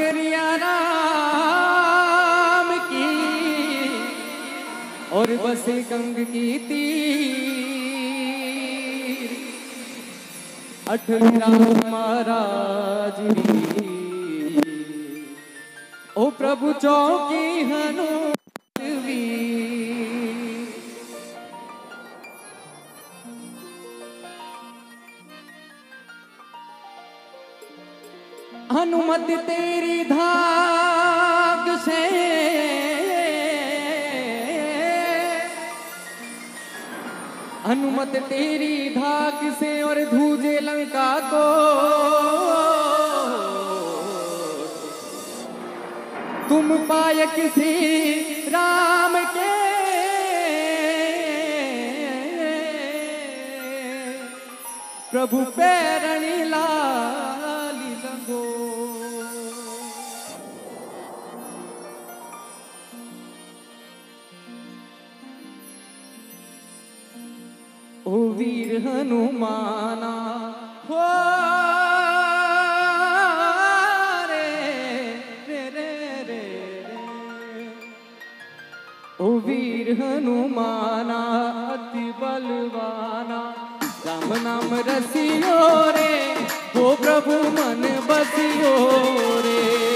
नगरिया राम की और बसे गंग की तीर। अठल राम महाराज ओ प्रभु चौकी हनुमत हनुमत तेरी धाक से। हनुमत तेरी धाक से और धूजे लंका को। तुम पाय किसी राम के। प्रभु पैरणी लाली लंगो हनुमाना। हो रे रे रे रे ओ वीर हनुमाना, अति बलवाना। राम नाम रसियो रे, हो प्रभु मन बसियो रे।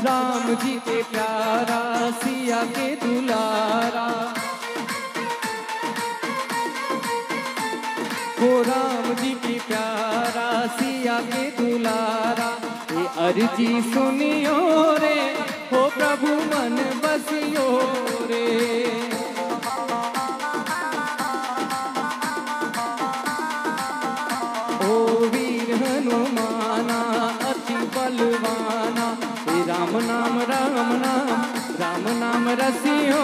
राम जी के प्यारा, सिया के दुलारा। हो राम जी के प्यारा, सिया के दुलारा। ये अर्जी सुनियो रे, हो प्रभु मन बसियो रे। ओ वीर हनुमाना रसियो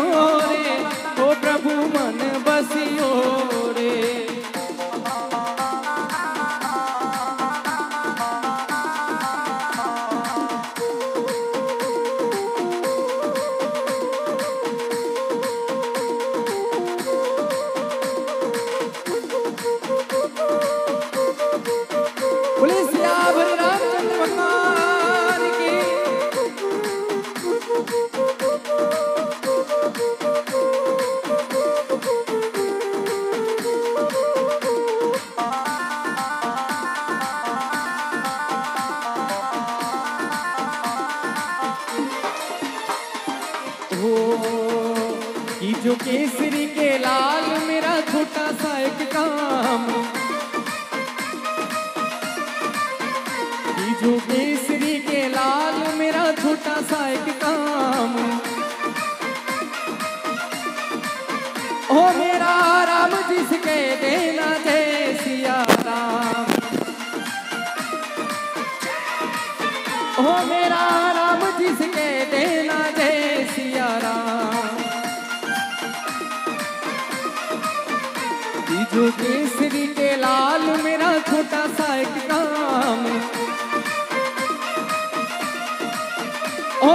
रे ओ प्रभु मन बसियो। हो। कि जो केसरी के लाल, मेरा छोटा सा एक काम। कि जो केसरी के लाल, मेरा छोटा सा एक काम। ओ मेरा राम जिसके देना जय सिया राम ओ मेरा राम जिसके केसरी के लाल मेरा छोटा सा एक काम। ओ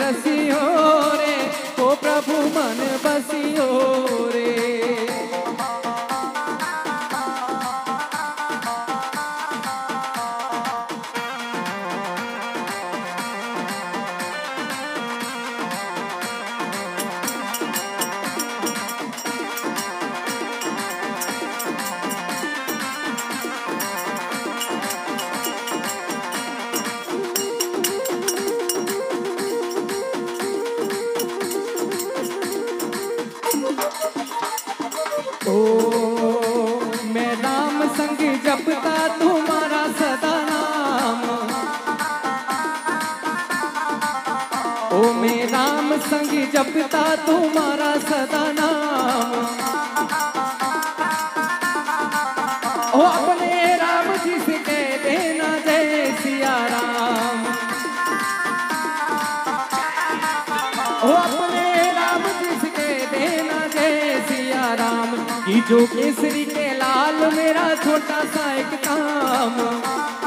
रसियो ओ मैं राम संग जपता तुम्हारा सदा नाम। ओ, मैं राम संग जपता तुम्हारा सदा नाम। जो केसरी के लाल मेरा छोटा सा एक काम।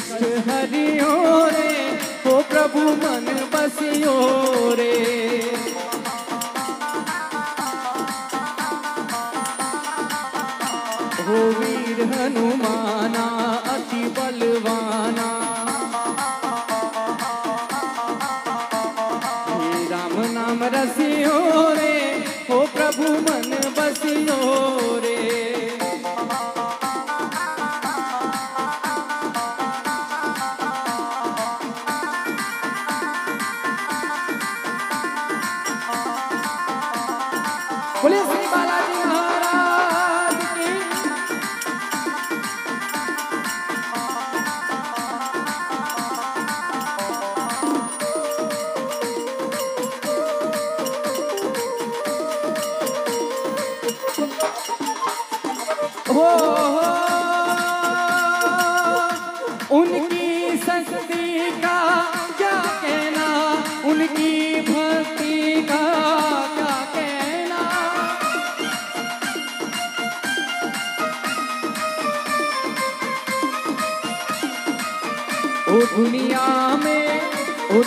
कष्ट हरियो रे हो प्रभु मन बसियो रे हो वीर हनुमाना अति बलवाना। बोले श्री बालाजी महाराज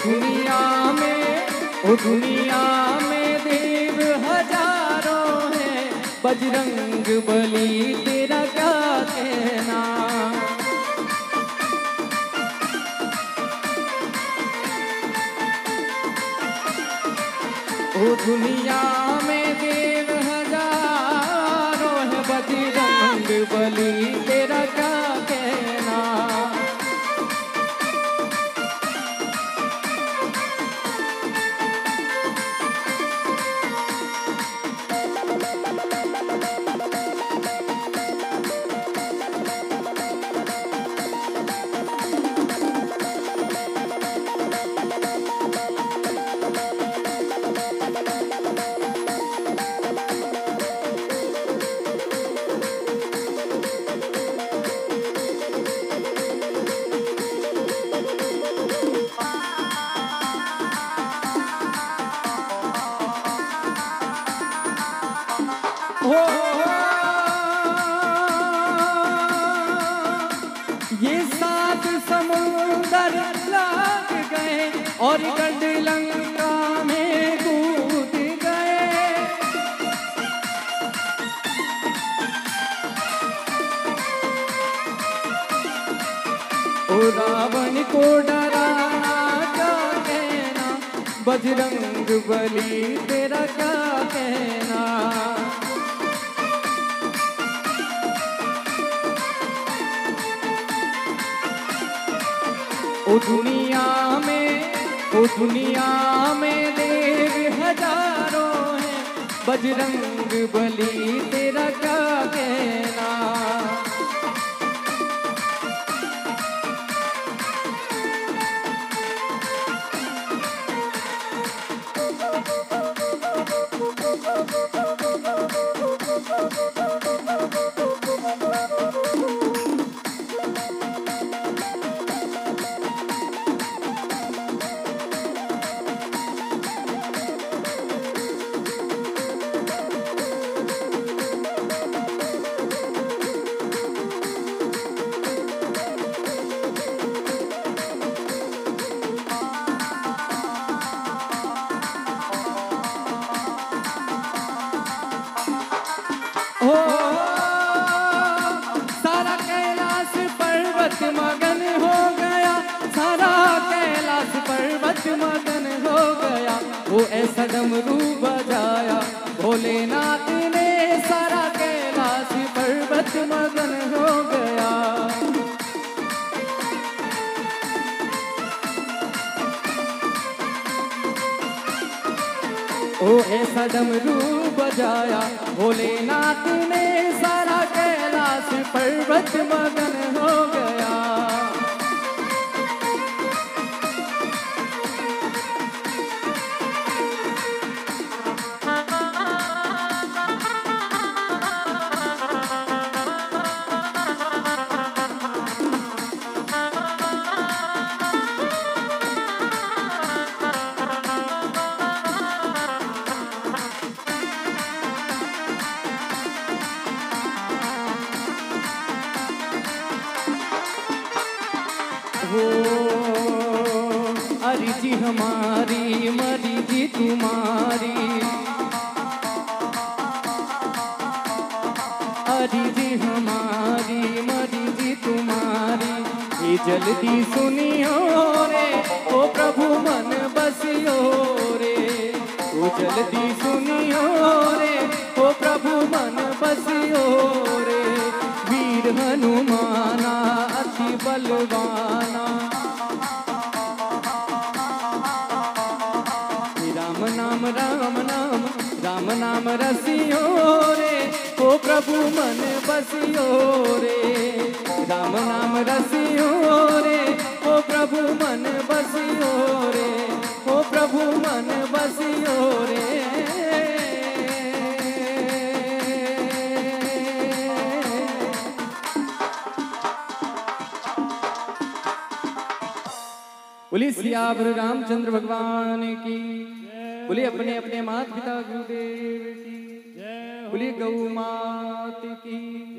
दुनिया में, ओ दुनिया में देव हज़ारों हैं। बजरंग बली तेरा क्या कहना? ओ दुनिया में देव हज़ारों है। बजरंग बली ये सात समुंदर लाग गए और गढ़ लंका में कूद गए। रावण को बजरंग बली तेरा क्या कहना? ओ दुनिया में ओ दुनिया में देव हज़ारों हैं। बजरंग बली तेरा क्या कहना? वो ऐसा डमरू बजाया। भोलेनाथ ने सारा कैलाश पर्वत मगन हो गया। ओ ऐसा डमरू बजाया। भोलेनाथ ने सारा कैलाश पर्वत मगन हो गया। हो। अर्जी हमारी मर्ज़ी तुम्हारी। अर्जी हमारी मर्ज़ी तुम्हारी। ये जल्दी सुनियो रे, ओ प्रभु मन बसियो रे। ओ जल्दी सुनियो रे, ओ प्रभु मन बसियो रे। वीर हनुमाना प्रभु मन बसियो रे। राम नाम रसियो रे। ओ प्रभु मन बसियो रे। ओ प्रभु मन बसियो रे। बोलिए सियावर रामचंद्र भगवान की। बोलिए अपने अपने माता पिता गुरुदेव। की बोलिए गौ मात की।